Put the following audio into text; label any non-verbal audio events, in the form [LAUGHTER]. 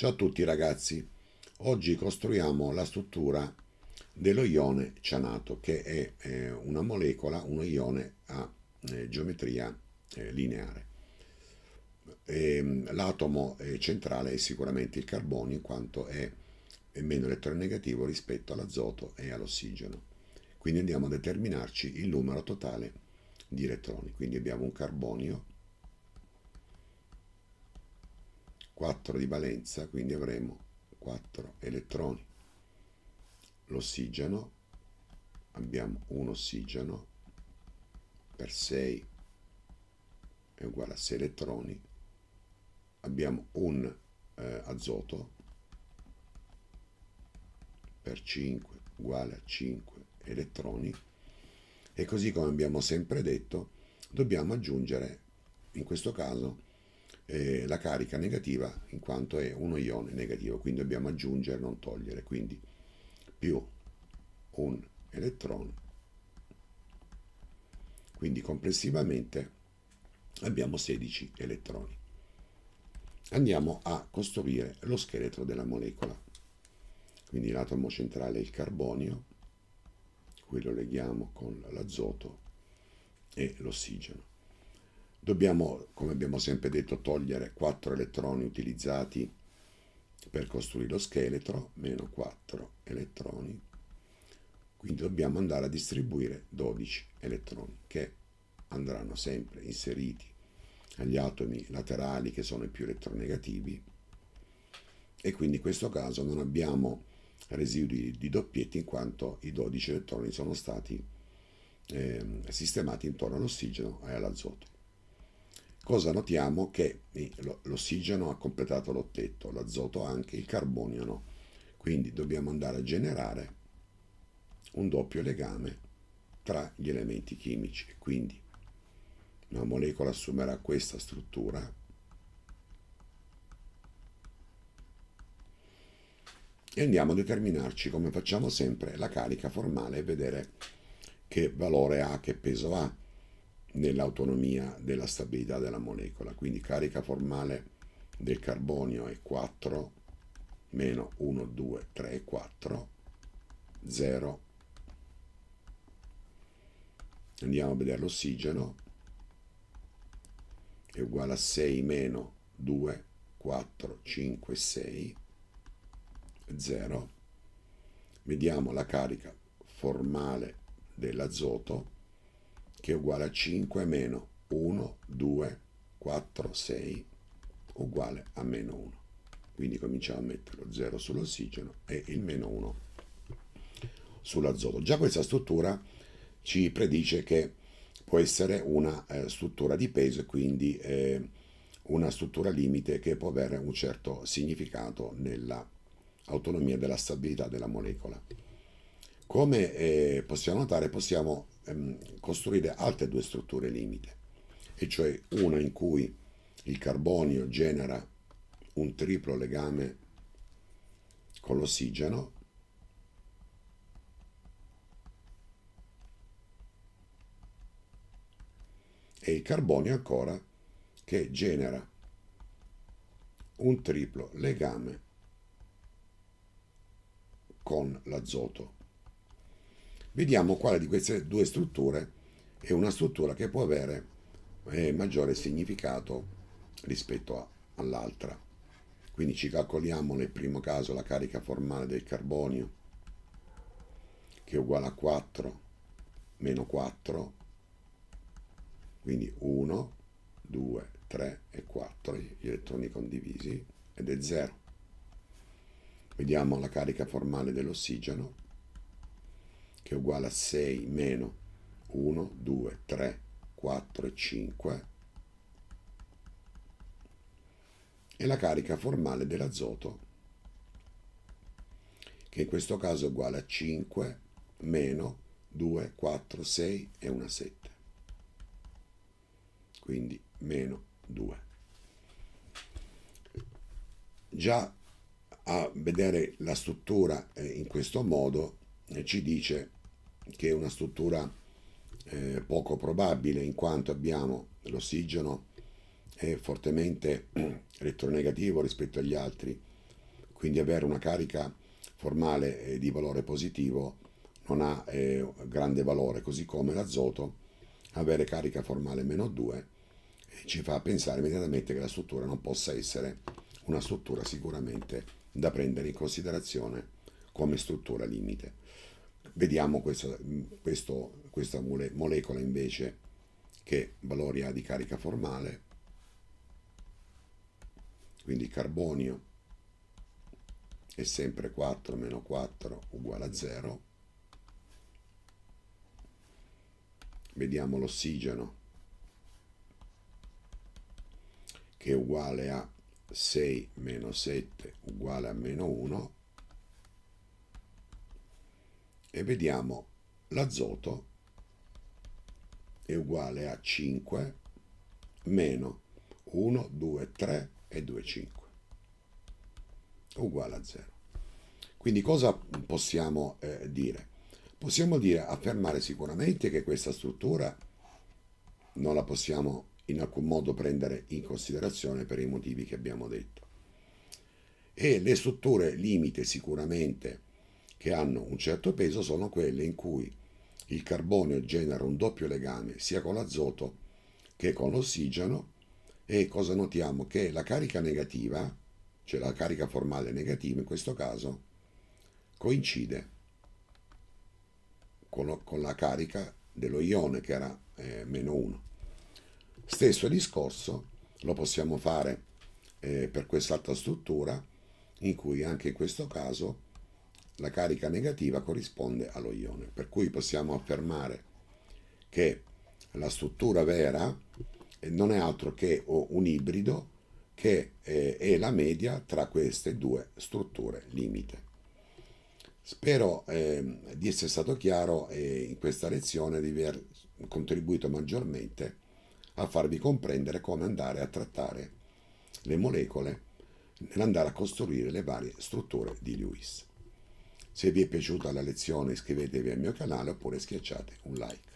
Ciao a tutti ragazzi, oggi costruiamo la struttura dello ione cianato che è eh, una molecola, uno ione a eh, geometria eh, lineare. Ehm, l'atomo eh, centrale è sicuramente il carbonio in quanto è, è meno eletronegativo rispetto all'azoto e all'ossigeno. Quindi andiamo a determinarci il numero totale di elettroni. Quindi abbiamo un carbonio 4 di valenza, quindi avremo 4 elettroni. L'ossigeno, abbiamo un ossigeno per 6 è uguale a 6 elettroni. Abbiamo un eh, azoto per 5 uguale a 5 elettroni e così come abbiamo sempre detto dobbiamo aggiungere in questo caso eh, la carica negativa in quanto è uno ione negativo, quindi dobbiamo aggiungere, non togliere, quindi più un elettrone. Quindi complessivamente abbiamo 16 elettroni. Andiamo a costruire lo scheletro della molecola. Quindi l'atomo centrale è il carbonio, qui lo leghiamo con l'azoto e l'ossigeno. Dobbiamo, come abbiamo sempre detto, togliere 4 elettroni utilizzati per costruire lo scheletro, meno 4 elettroni. Quindi dobbiamo andare a distribuire 12 elettroni che andranno sempre inseriti agli atomi laterali che sono i più eletronegativi e quindi in questo caso non abbiamo residui di doppietti in quanto i 12 elettroni sono stati eh, sistemati intorno all'ossigeno e all'azoto. Cosa notiamo? Che l'ossigeno ha completato l'ottetto, l'azoto anche, il carbonio no. Quindi dobbiamo andare a generare un doppio legame tra gli elementi chimici. Quindi una molecola assumerà questa struttura e andiamo a determinarci, come facciamo sempre, la carica formale e vedere che valore ha, che peso ha nell'autonomia della stabilità della molecola. Quindi carica formale del carbonio è 4 meno 1, 2, 3, 4, 0. Andiamo a vedere l'ossigeno, è uguale a 6 meno 2, 4, 5, 6, 0. Vediamo la carica formale dell'azoto, che è uguale a 5 meno 1, 2, 4, 6 uguale a meno 1. Quindi cominciamo a mettere lo 0 sull'ossigeno e il meno 1 sull'azoto. Già questa struttura ci predice che può essere una eh, struttura di peso e quindi eh, una struttura limite che può avere un certo significato nella autonomia della stabilità della molecola. Come eh, possiamo notare, possiamo costruire altre due strutture limite, e cioè una in cui il carbonio genera un triplo legame con l'ossigeno, e il carbonio ancora che genera un triplo legame con l'azoto. Vediamo quale di queste due strutture è una struttura che può avere eh, maggiore significato rispetto all'altra. Quindi ci calcoliamo nel primo caso la carica formale del carbonio che è uguale a 4 meno 4, quindi 1, 2, 3 e 4, gli elettroni condivisi, ed è 0. Vediamo la carica formale dell'ossigeno, che è uguale a 6 meno 1, 2, 3, 4 e 5 e la carica formale dell'azoto che in questo caso è uguale a 5 meno 2, 4, 6 e una 7 quindi meno 2 già a vedere la struttura eh, in questo modo ci dice che è una struttura eh, poco probabile in quanto abbiamo l'ossigeno è fortemente [CLEARS THROAT] elettronegativo rispetto agli altri quindi avere una carica formale eh, di valore positivo non ha eh, grande valore, così come l'azoto avere carica formale meno 2 ci fa pensare immediatamente che la struttura non possa essere una struttura sicuramente da prendere in considerazione come struttura limite. Vediamo questo, questo, questa molecola invece che valori ha di carica formale, quindi carbonio è sempre 4 meno 4 uguale a 0. Vediamo l'ossigeno che è uguale a 6 meno 7 uguale a meno 1 e vediamo l'azoto è uguale a 5 meno 1, 2, 3 e 2, 5 uguale a 0. Quindi cosa possiamo eh, dire? Possiamo dire, affermare sicuramente che questa struttura non la possiamo in alcun modo prendere in considerazione per i motivi che abbiamo detto. E le strutture limite sicuramente che hanno un certo peso sono quelle in cui il carbonio genera un doppio legame sia con l'azoto che con l'ossigeno e cosa notiamo? Che la carica negativa, cioè la carica formale negativa in questo caso, coincide con, con la carica dello ione che era eh, meno 1. Stesso discorso lo possiamo fare eh, per quest'altra struttura in cui anche in questo caso la carica negativa corrisponde allo ione, per cui possiamo affermare che la struttura vera eh, non è altro che un ibrido che eh, è la media tra queste due strutture limite. Spero eh, di essere stato chiaro e in questa lezione di aver contribuito maggiormente a farvi comprendere come andare a trattare le molecole nell'andare a costruire le varie strutture di Lewis. Se vi è piaciuta la lezione iscrivetevi al mio canale oppure schiacciate un like.